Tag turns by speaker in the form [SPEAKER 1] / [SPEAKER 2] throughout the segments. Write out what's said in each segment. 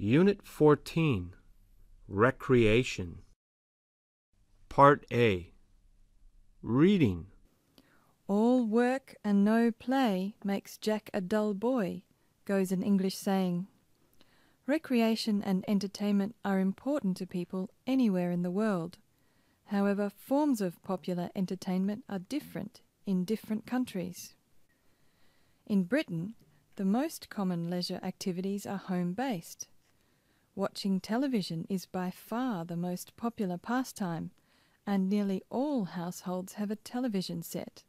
[SPEAKER 1] Unit 14 Recreation Part A Reading
[SPEAKER 2] All work and no play makes Jack a dull boy, goes an English saying. Recreation and entertainment are important to people anywhere in the world. However, forms of popular entertainment are different in different countries. In Britain, the most common leisure activities are home based. Watching television is by far the most popular pastime, and nearly all households have a television set.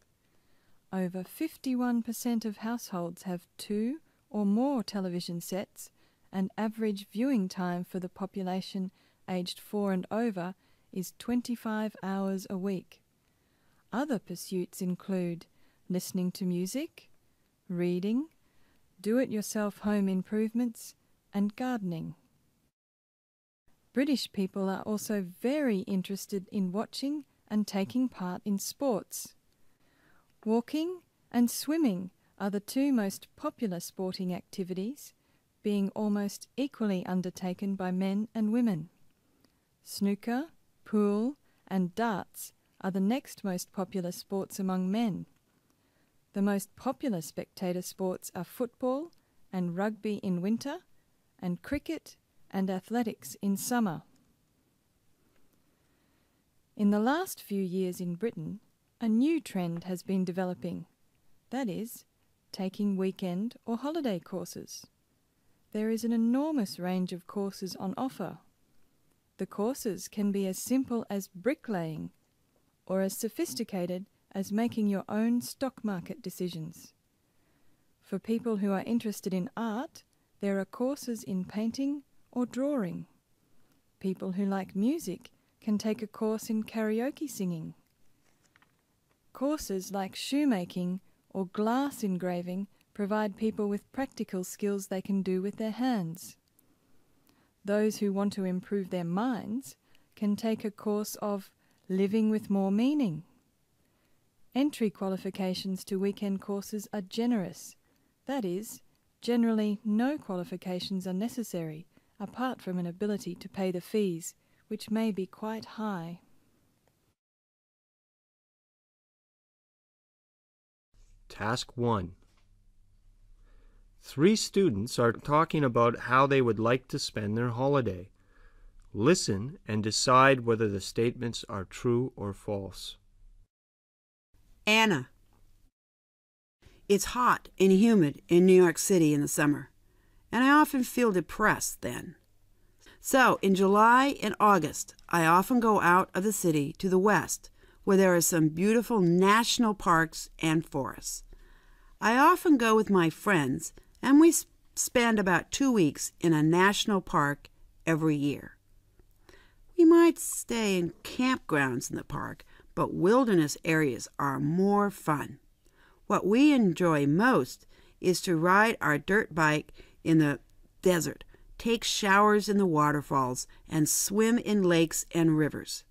[SPEAKER 2] Over 51% of households have two or more television sets, and average viewing time for the population aged 4 and over is 25 hours a week. Other pursuits include listening to music, reading, do it yourself home improvements, and gardening. British people are also very interested in watching and taking part in sports. Walking and swimming are the two most popular sporting activities, being almost equally undertaken by men and women. Snooker, pool, and darts are the next most popular sports among men. The most popular spectator sports are football and rugby in winter, and cricket and athletics in summer. In the last few years in Britain, a new trend has been developing that is, taking weekend or holiday courses. There is an enormous range of courses on offer. The courses can be as simple as bricklaying or as sophisticated as making your own stock market decisions. For people who are interested in art, there are courses in painting or drawing. People who like music can take a course in karaoke singing. Courses like shoemaking or glass engraving provide people with practical skills they can do with their hands. Those who want to improve their minds can take a course of living with more meaning. Entry qualifications to weekend courses are generous. That is, generally no qualifications are necessary apart from an ability to pay the fees, which may be quite high.
[SPEAKER 1] Task 1 Three students are talking about how they would like to spend their holiday. Listen and decide whether the statements are true or false.
[SPEAKER 3] Anna. It's hot and humid in New York City in the summer, and I often feel depressed then. So, in July and August, I often go out of the city to the west, where there are some beautiful national parks and forests. I often go with my friends, and we spend about two weeks in a national park every year. We might stay in campgrounds in the park, but wilderness areas are more fun. What we enjoy most is to ride our dirt bike in the desert, take showers in the waterfalls, and swim in lakes and rivers.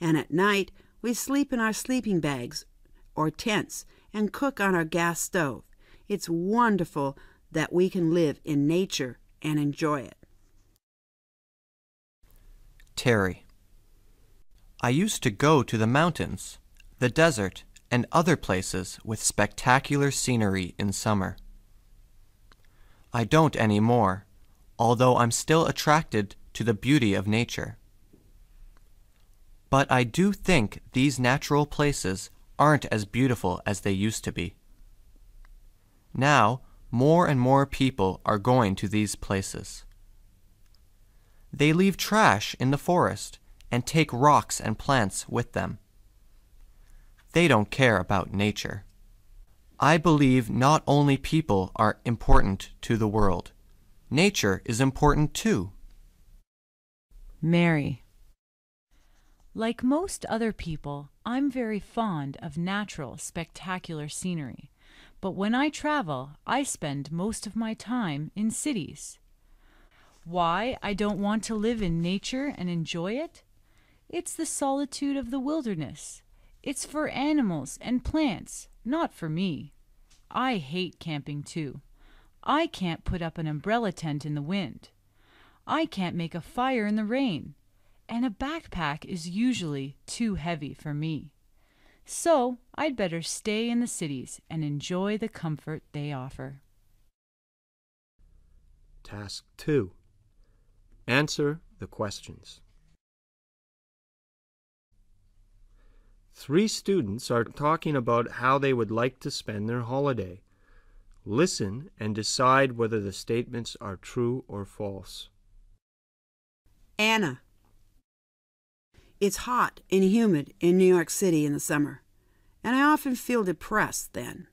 [SPEAKER 3] And at night, we sleep in our sleeping bags or tents and cook on our gas stove. It's wonderful that we can live in nature and enjoy it.
[SPEAKER 4] Terry. I used to go to the mountains, the desert, and other places with spectacular scenery in summer. I don't any more, although I'm still attracted to the beauty of nature. But I do think these natural places aren't as beautiful as they used to be. Now, more and more people are going to these places. They leave trash in the forest and take rocks and plants with them. They don't care about nature. I believe not only people are important to the world, nature is important too.
[SPEAKER 5] Mary. Like most other people, I'm very fond of natural, spectacular scenery. But when I travel, I spend most of my time in cities. Why I don't want to live in nature and enjoy it? It's the solitude of the wilderness. It's for animals and plants, not for me. I hate camping too. I can't put up an umbrella tent in the wind. I can't make a fire in the rain, and a backpack is usually too heavy for me. So I'd better stay in the cities and enjoy the comfort they offer.
[SPEAKER 1] Task 2. Answer the questions. Three students are talking about how they would like to spend their holiday. Listen and decide whether the statements are true or false.
[SPEAKER 3] Anna. It's hot and humid in New York City in the summer, and I often feel depressed then.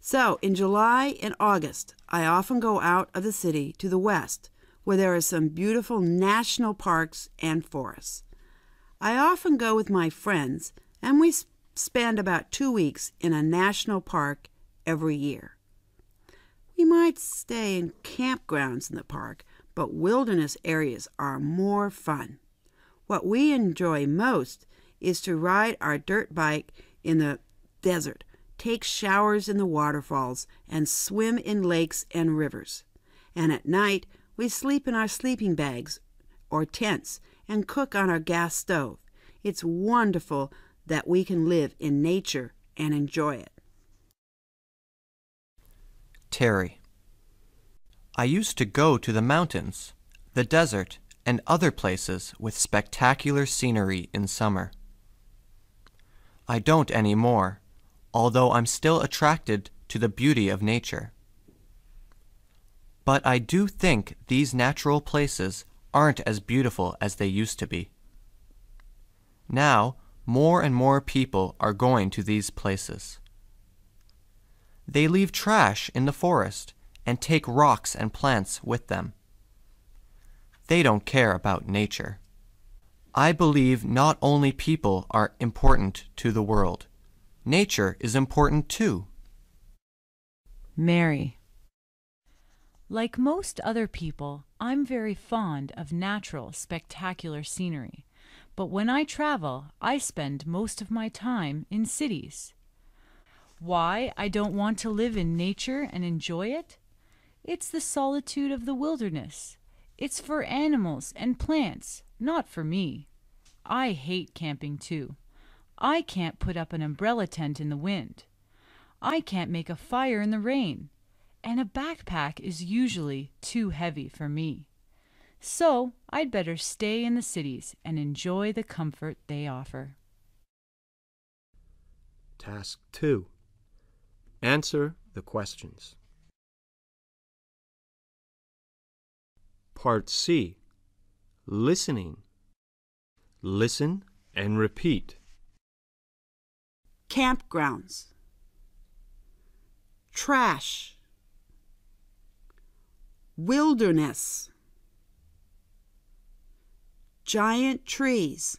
[SPEAKER 3] So, in July and August, I often go out of the city to the west, where there are some beautiful national parks and forests. I often go with my friends, and we spend about two weeks in a national park every year. We might stay in campgrounds in the park, but wilderness areas are more fun. What we enjoy most is to ride our dirt bike in the desert, take showers in the waterfalls, and swim in lakes and rivers. And at night, we sleep in our sleeping bags or tents and cook on our gas stove. It's wonderful that we can live in nature and enjoy it.
[SPEAKER 4] Terry. I used to go to the mountains, the desert, and other places with spectacular scenery in summer. I don't any more, although I'm still attracted to the beauty of nature. But I do think these natural places aren't as beautiful as they used to be. Now, more and more people are going to these places. They leave trash in the forest and take rocks and plants with them. They don't care about nature. I believe not only people are important to the world, nature is important too.
[SPEAKER 5] Mary. Like most other people, I'm very fond of natural, spectacular scenery. But when I travel, I spend most of my time in cities. Why I don't want to live in nature and enjoy it? It's the solitude of the wilderness. It's for animals and plants, not for me. I hate camping too. I can't put up an umbrella tent in the wind. I can't make a fire in the rain. And a backpack is usually too heavy for me. So I'd better stay in the cities and enjoy the comfort they offer.
[SPEAKER 1] Task 2. Answer the questions. Part C. Listening. Listen and repeat.
[SPEAKER 3] Campgrounds. Trash. Wilderness. Giant trees.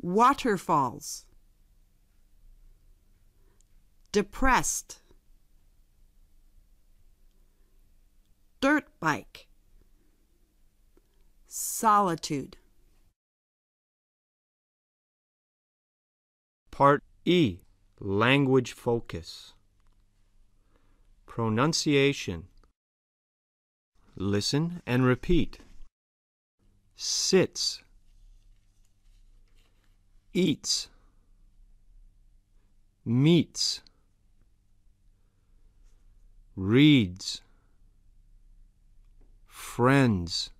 [SPEAKER 3] Waterfalls. Depressed. Dirt bike. Solitude.
[SPEAKER 1] Part E. Language focus. Pronunciation. Listen and repeat. Sits. Eats. Meets. Reads. Friends.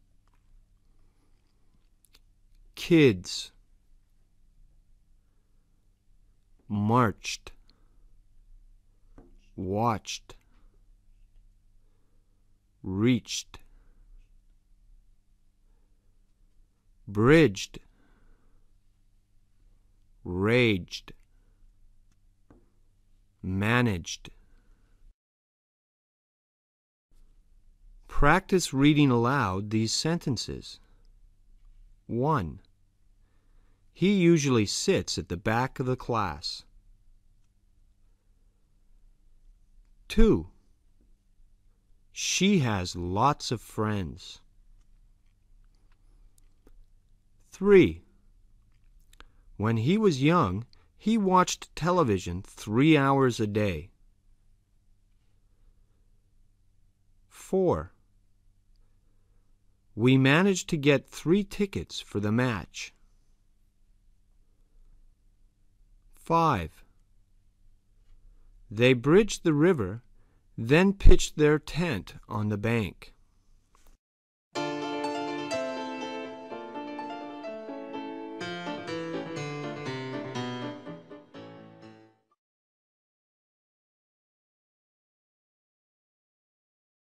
[SPEAKER 1] Kids. Marched. Watched reached, bridged, raged, managed. Practice reading aloud these sentences. 1. He usually sits at the back of the class. 2. She has lots of friends. 3. When he was young, he watched television three hours a day. 4. We managed to get three tickets for the match. 5. They bridged the river, then pitched their tent on the bank.